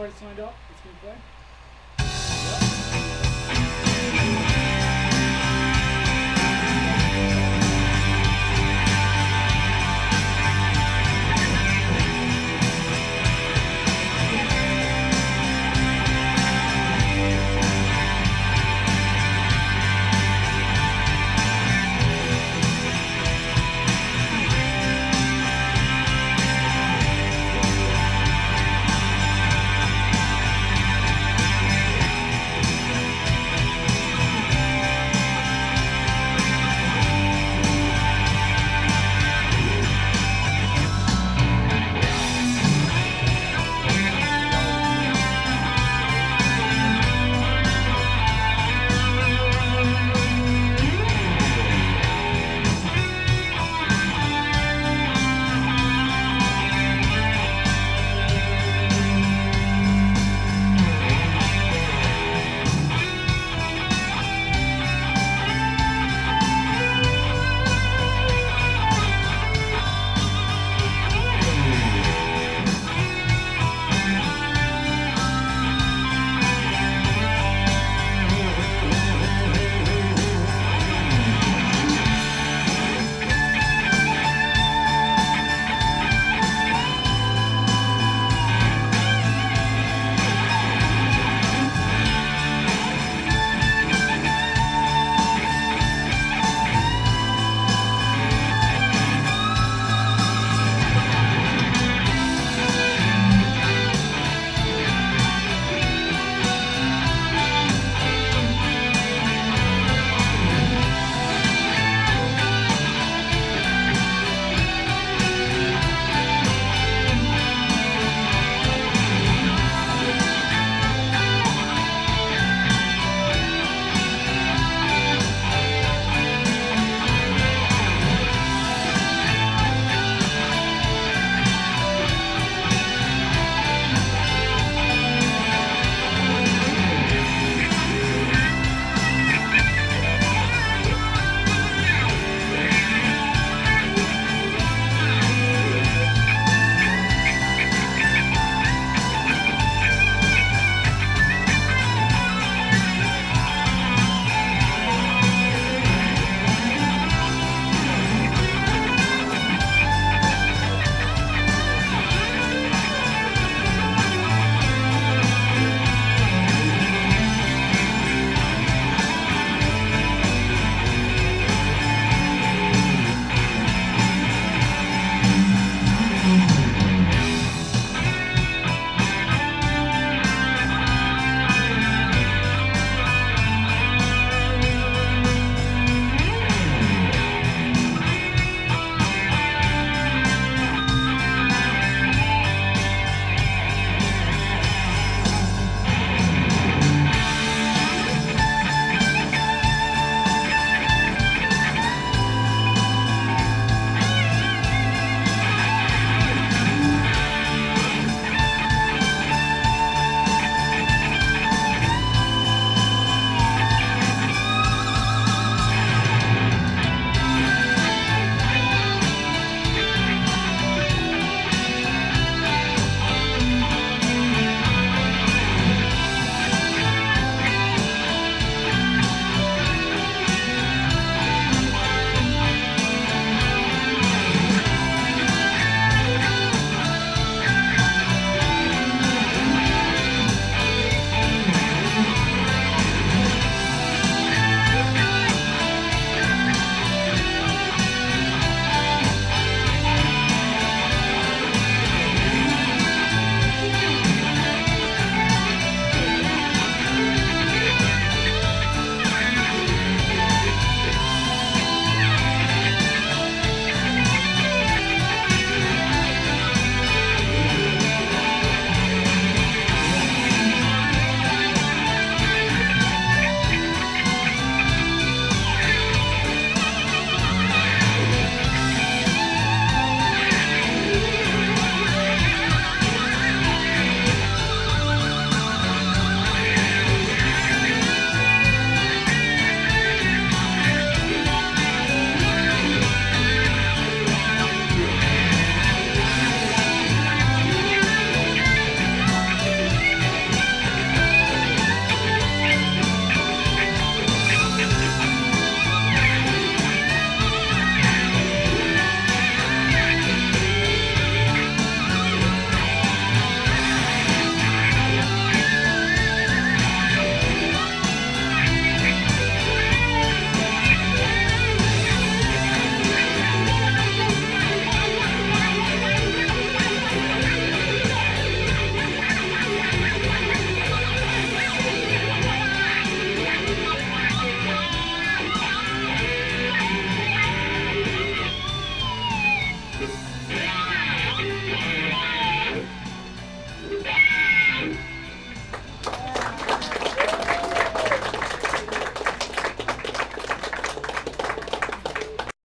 Everybody signed up? It's been played?